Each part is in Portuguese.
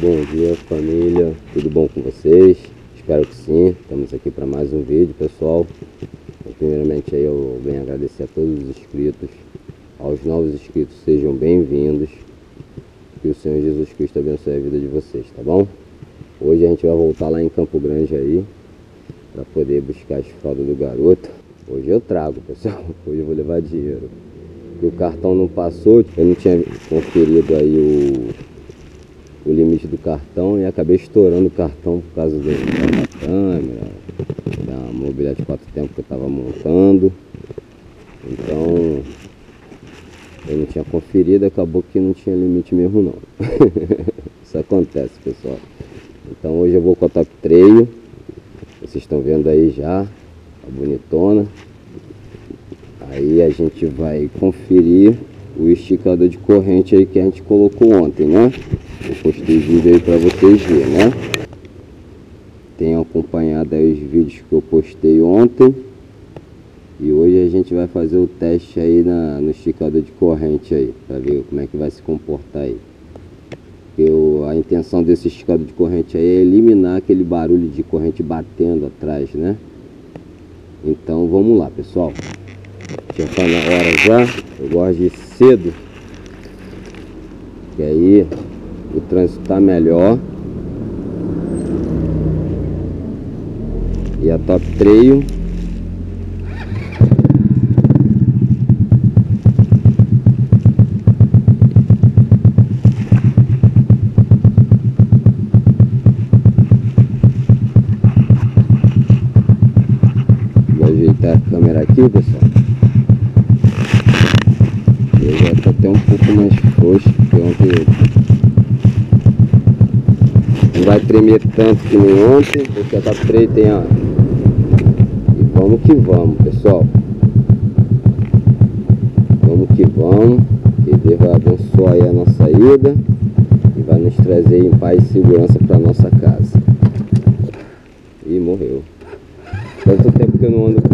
Bom dia família, tudo bom com vocês? Espero que sim, estamos aqui para mais um vídeo pessoal. Então, Primeiramente aí eu venho agradecer a todos os inscritos. Aos novos inscritos sejam bem-vindos. Que o Senhor Jesus Cristo abençoe a vida de vocês, tá bom? Hoje a gente vai voltar lá em Campo Grande aí Para poder buscar as fraldas do garoto. Hoje eu trago pessoal, hoje eu vou levar dinheiro. Porque o cartão não passou, eu não tinha conferido aí o o limite do cartão e acabei estourando o cartão por causa do, da câmera, da mobilidade de quatro tempos que eu estava montando. Então eu não tinha conferido, acabou que não tinha limite mesmo não. Isso acontece pessoal. Então hoje eu vou com a Top Trail. Vocês estão vendo aí já, a bonitona. Aí a gente vai conferir o esticador de corrente aí que a gente colocou ontem, né? Eu postei vídeo aí para vocês verem, né? Tenham acompanhado aí os vídeos que eu postei ontem. E hoje a gente vai fazer o teste aí na, no esticador de corrente aí, para ver como é que vai se comportar aí. Eu, a intenção desse esticador de corrente aí é eliminar aquele barulho de corrente batendo atrás, né? Então vamos lá, pessoal. Já tá na hora já. Eu gosto de cedo. Que aí o trânsito está melhor. E a Top Trail tanto que nem ontem, porque a Top tem a... E vamos que vamos, pessoal. Vamos que vamos. Que Deus vai abençoar aí a nossa ida. E vai nos trazer em paz e segurança para nossa casa. E morreu. Tanto tempo que eu não ando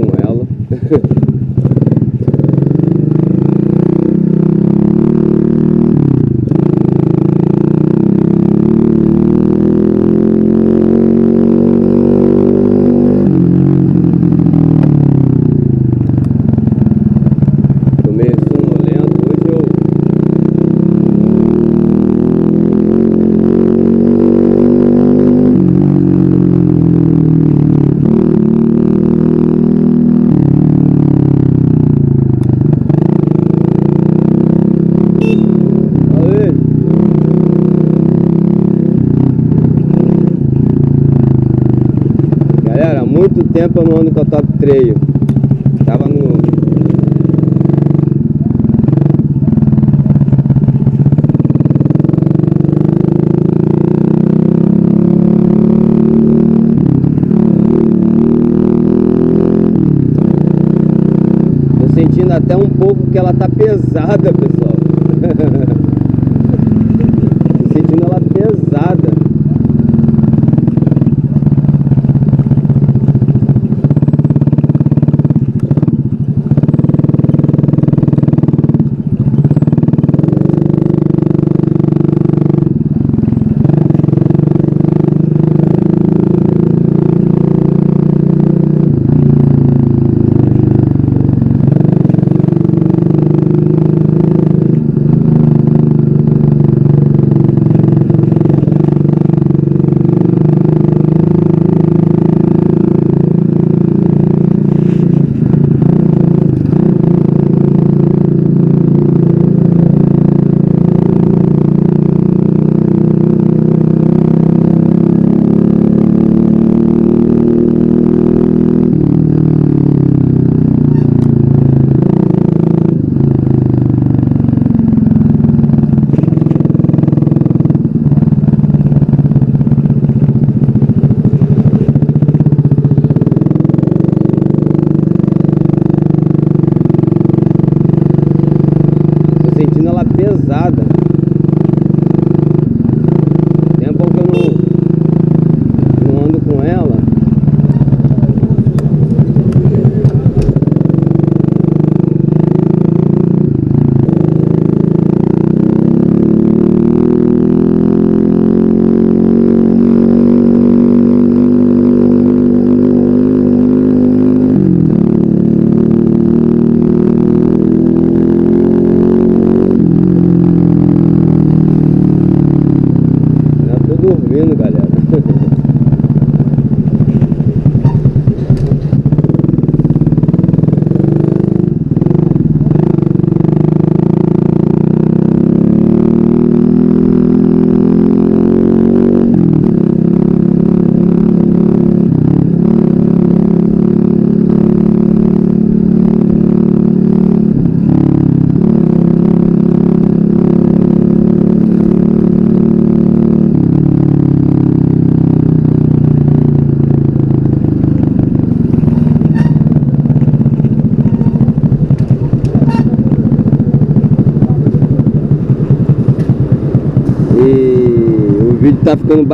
muito tempo eu não ando com a Top Trail. Tava no... Tô sentindo até um pouco que ela tá pesada, pessoal.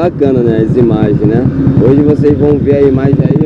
bacana, né? As imagens, né? Hoje vocês vão ver a imagem aí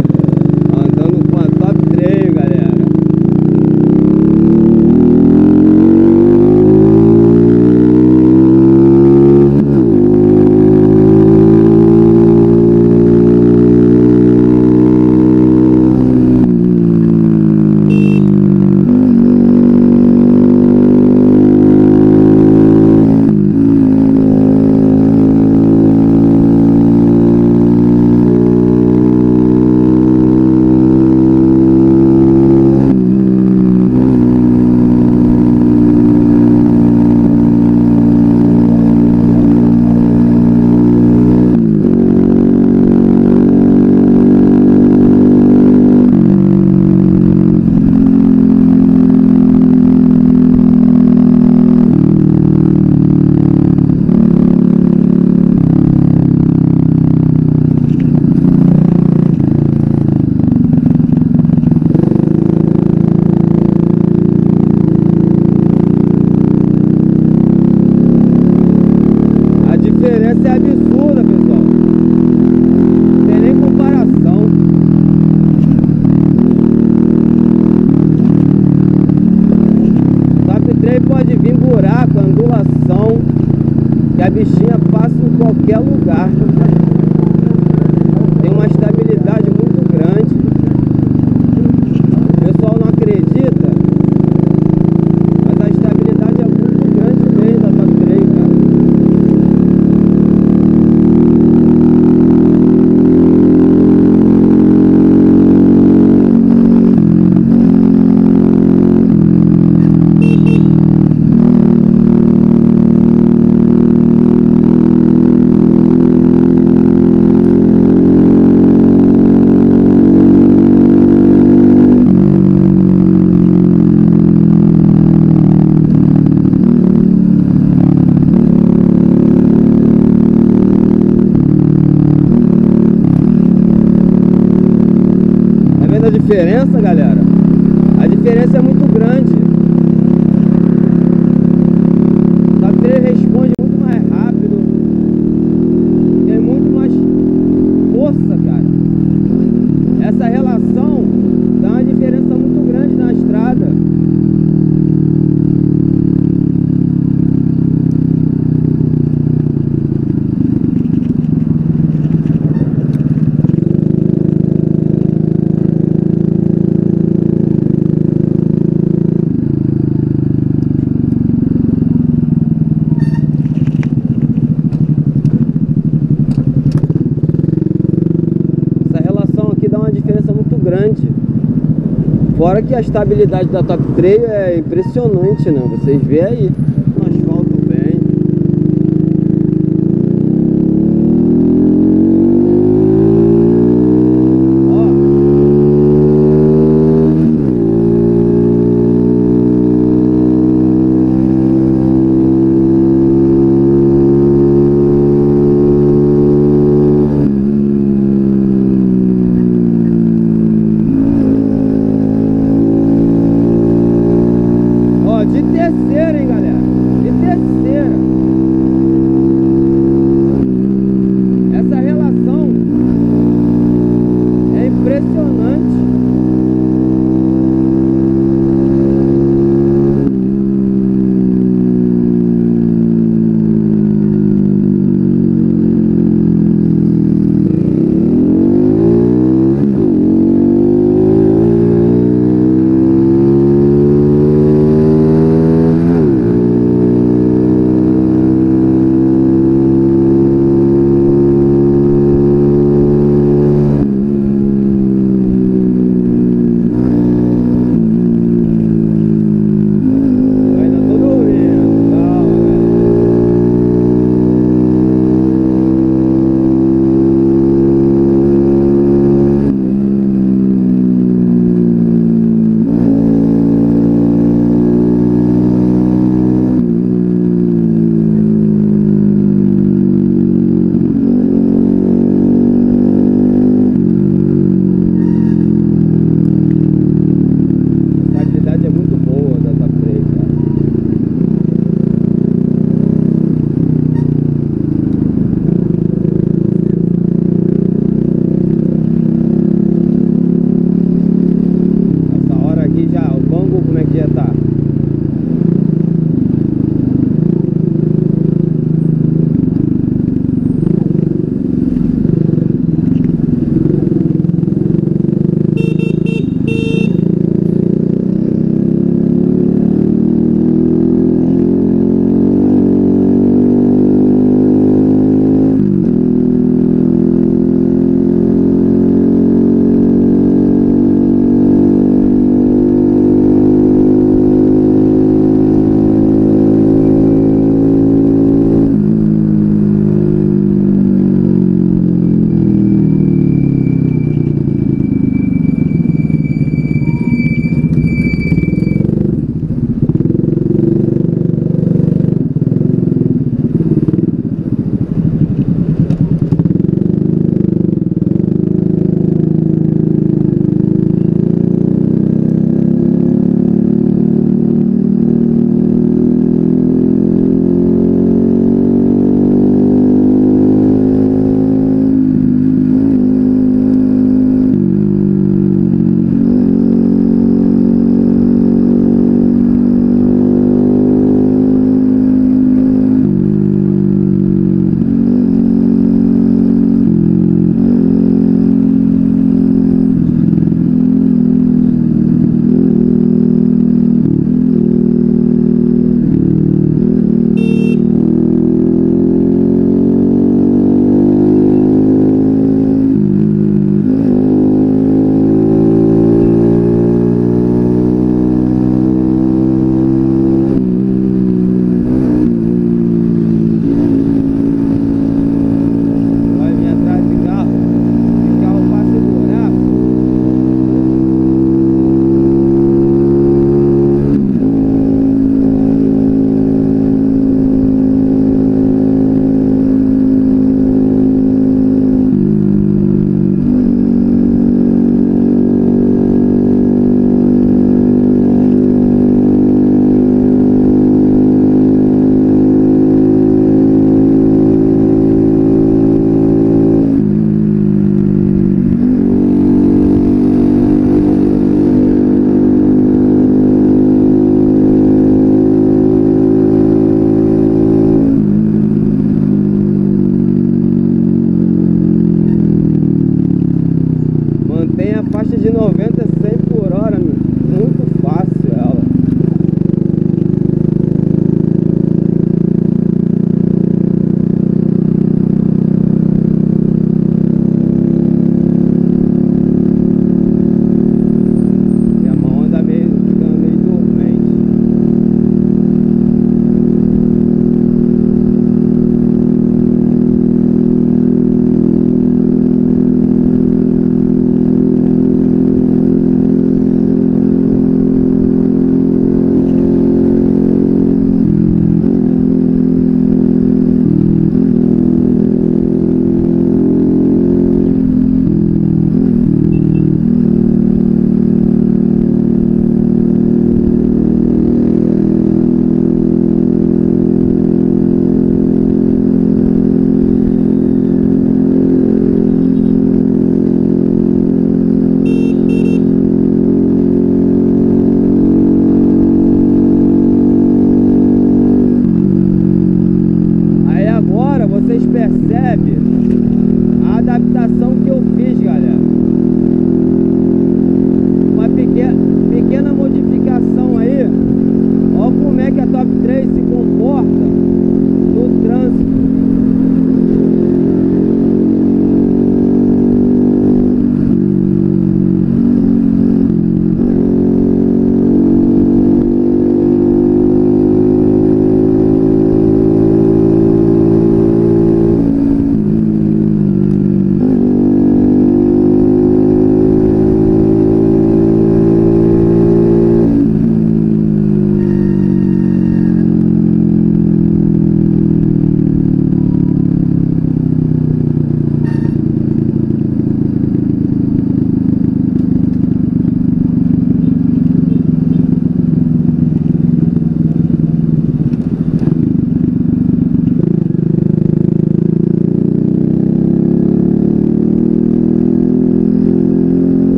Fora que a estabilidade da Top 3 é impressionante, né? Vocês vê aí.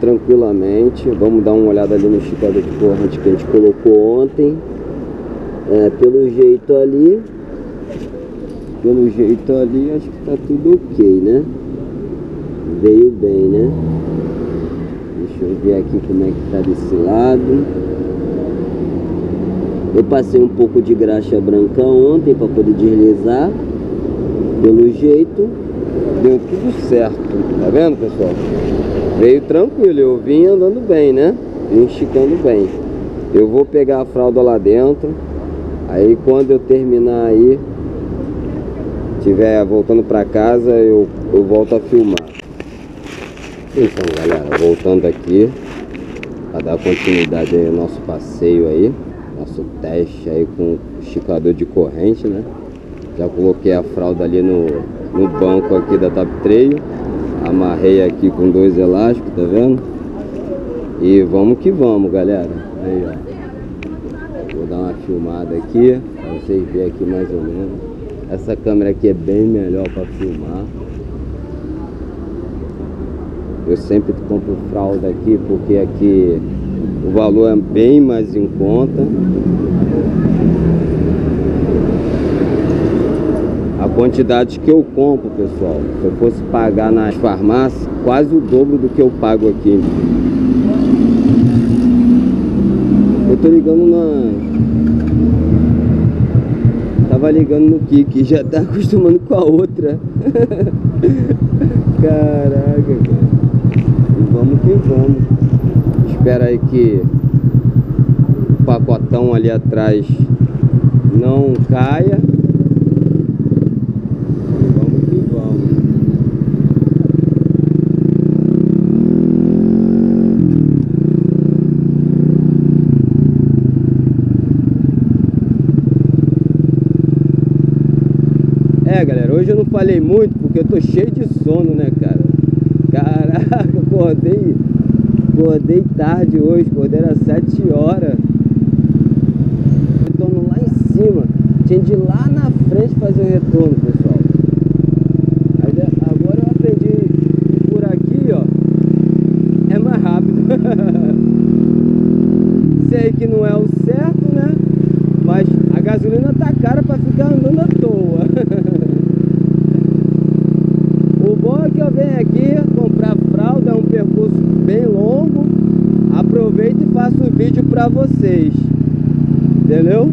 Tranquilamente. Vamos dar uma olhada ali no esticador de corrente que a gente colocou ontem. É, pelo jeito ali. Pelo jeito ali, acho que tá tudo ok, né? Veio bem, né? Deixa eu ver aqui como é que tá desse lado. Eu passei um pouco de graxa branca ontem para poder deslizar. Pelo jeito, deu tudo certo. Tá vendo, pessoal? Veio tranquilo, eu vim andando bem, né? Vim esticando bem. Eu vou pegar a fralda lá dentro. Aí quando eu terminar aí, tiver voltando para casa, eu, eu volto a filmar. Então, galera, voltando aqui, para dar continuidade aí ao nosso passeio aí, nosso teste aí com esticador de corrente, né? Já coloquei a fralda ali no, no banco aqui da Top Trail. Amarrei aqui com dois elásticos, tá vendo? E vamos que vamos, galera. Aí, ó. Vou dar uma filmada aqui, pra vocês verem aqui mais ou menos. Essa câmera aqui é bem melhor para filmar. Eu sempre compro fralda aqui porque aqui o valor é bem mais em conta. A quantidade que eu compro, pessoal, se eu fosse pagar nas farmácias, quase o dobro do que eu pago aqui. Eu tô ligando na... Tava ligando no Kiki, já tá acostumando com a outra. Caraca, cara. E vamos que vamos. Espera aí que o pacotão ali atrás não caia. É, galera, falei muito porque eu tô cheio de sono, né, cara? Caraca, acordei, acordei tarde hoje, acordei às 7 horas. Retorno lá em cima. Tinha de ir lá na frente fazer o retorno, pessoal. Aí, agora eu aprendi que por aqui, ó, é mais rápido. Sei que não é o certo, né? Mas a gasolina tá cara pra ficar andando à toa. o bom é que eu venho aqui comprar fralda, é um percurso bem longo. Aproveito e faço pra vocês. Entendeu?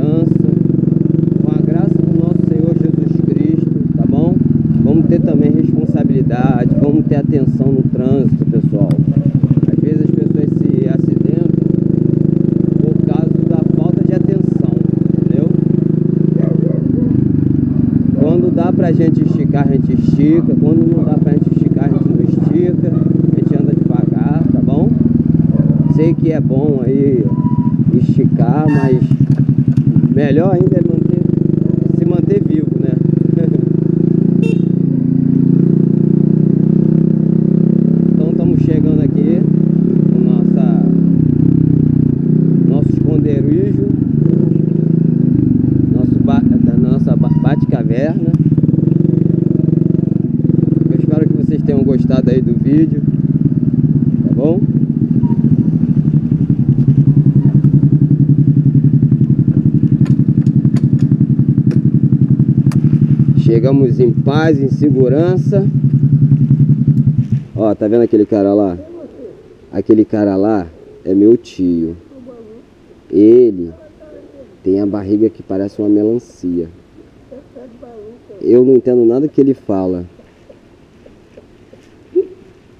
com a graça do nosso Senhor Jesus Cristo, tá bom? Vamos ter também responsabilidade, vamos ter atenção no trânsito, pessoal. Às vezes as pessoas se acidentam por causa da falta de atenção, entendeu? Quando dá pra gente esticar, a gente estica. Quando não dá pra gente esticar, a gente não estica. A gente anda devagar, tá bom? Sei que é bom aí esticar, mas Melhor ainda é Chegamos em paz, em segurança. Ó, tá vendo aquele cara lá? Aquele cara lá é meu tio. Ele tem a barriga que parece uma melancia. Eu não entendo nada que ele fala.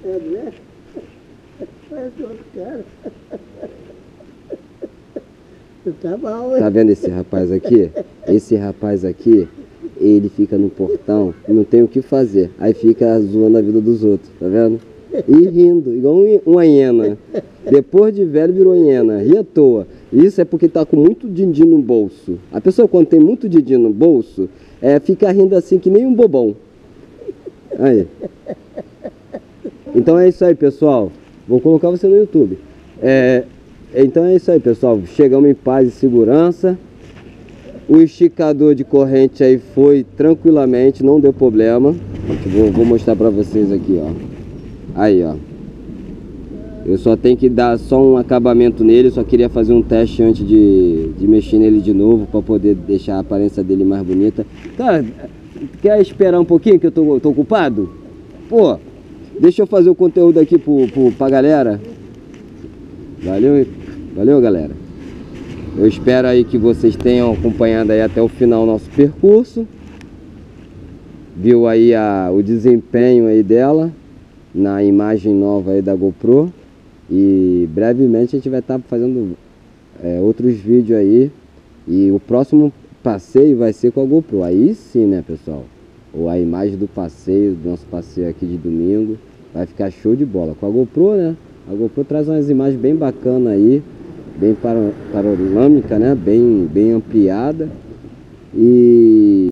É, né? Parece outro cara. Tá bom, hein? Tá vendo esse rapaz aqui? Esse rapaz aqui ele fica no portão, não tem o que fazer. Aí fica zoando a vida dos outros, tá vendo? E rindo, igual um- uma hiena. Depois de velho virou hiena, ri à toa. Isso é porque tá com muito din-din no bolso. A pessoa quando tem muito din-din no bolso, é, fica rindo assim que nem um bobão. Aí. Então é isso aí, pessoal. Vou colocar você no YouTube. É, então é isso aí, pessoal. Chegamos em paz e segurança. O esticador de corrente aí foi tranquilamente, não deu problema. Vou, vou mostrar pra vocês aqui, ó. Aí, ó. Eu só tenho que dar só um acabamento nele, só queria fazer um teste antes de, de mexer nele de novo para poder deixar a aparência dele mais bonita. Cara, quer esperar um pouquinho que eu tô, tô ocupado? Pô, deixa eu fazer o conteúdo aqui pro, pro, pra galera. Valeu, valeu galera. Eu espero aí que vocês tenham acompanhado aí até o final nosso percurso. Viu aí a, o desempenho aí dela na imagem nova aí da GoPro. E brevemente a gente vai estar fazendo é, outros vídeos aí. E o próximo passeio vai ser com a GoPro. Aí sim, né, pessoal? Ou a imagem do passeio, do nosso passeio aqui de domingo. Vai ficar show de bola. Com a GoPro, né? A GoPro traz umas imagens bem bacanas aí. Bem panorâmica, né? Bem, bem ampliada. E